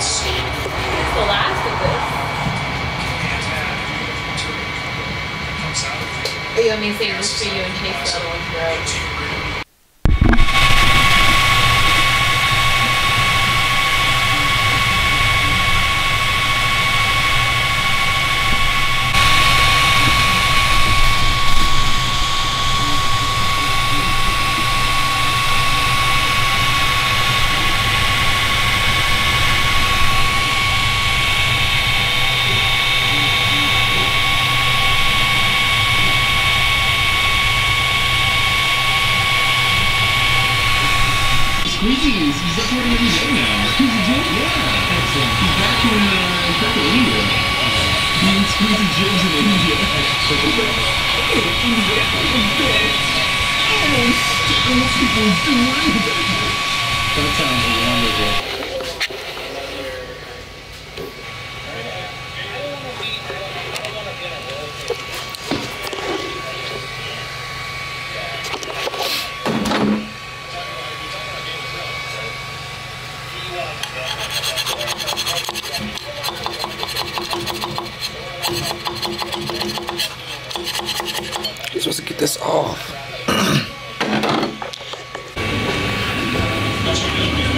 The last of this. Or you want me to save this for you in case the other ones broke? Squeezy is he's uploading every day now. Squeezy Jim? Yeah. Excellent. He's back in uh, back in India. Being Squeezy Jim's in India. That sounds You're supposed to get this off.